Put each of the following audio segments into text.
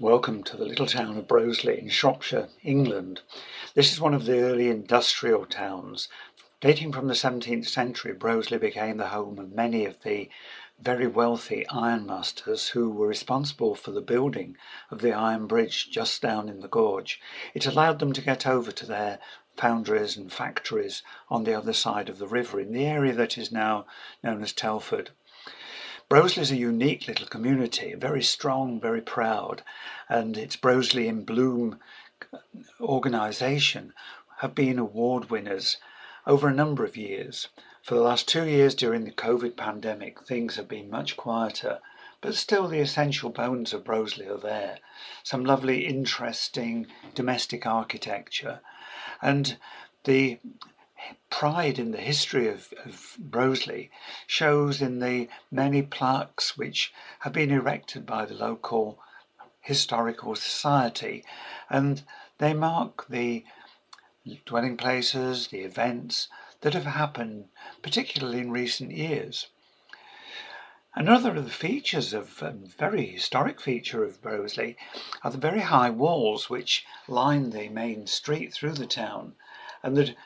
Welcome to the little town of Broseley in Shropshire, England. This is one of the early industrial towns. Dating from the 17th century, Broseley became the home of many of the very wealthy ironmasters who were responsible for the building of the iron bridge just down in the gorge. It allowed them to get over to their foundries and factories on the other side of the river in the area that is now known as Telford. Broseley is a unique little community, very strong, very proud, and its Broseley in Bloom organisation have been award winners over a number of years. For the last two years during the COVID pandemic, things have been much quieter, but still the essential bones of Broseley are there. Some lovely, interesting domestic architecture, and the pride in the history of, of Broseley shows in the many plaques which have been erected by the local historical society and they mark the dwelling places, the events that have happened, particularly in recent years. Another of the features of um, very historic feature of Broseley are the very high walls which line the main street through the town and that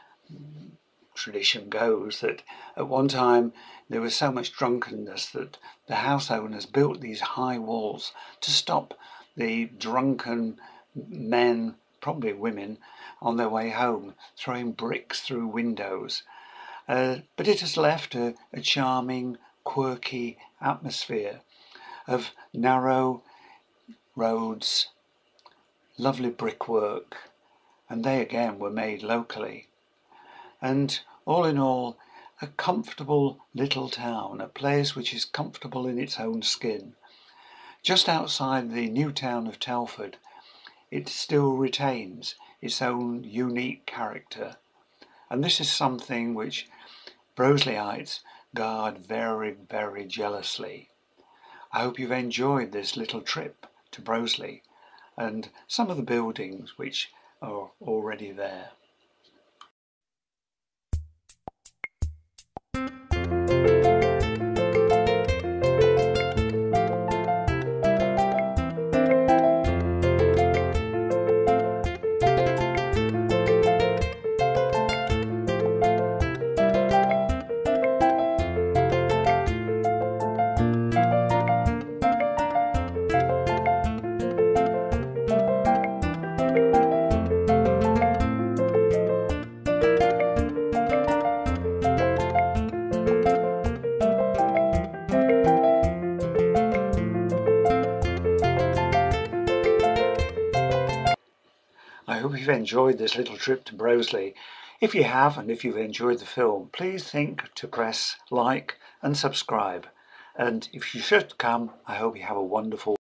tradition goes that at one time there was so much drunkenness that the house owners built these high walls to stop the drunken men, probably women, on their way home, throwing bricks through windows. Uh, but it has left a, a charming, quirky atmosphere of narrow roads, lovely brickwork, and they again were made locally and all in all, a comfortable little town, a place which is comfortable in its own skin. Just outside the new town of Telford, it still retains its own unique character. And this is something which Brosleyites guard very, very jealously. I hope you've enjoyed this little trip to Broseley and some of the buildings which are already there. Hope you've enjoyed this little trip to Broseley. If you have, and if you've enjoyed the film, please think to press like and subscribe. And if you should come, I hope you have a wonderful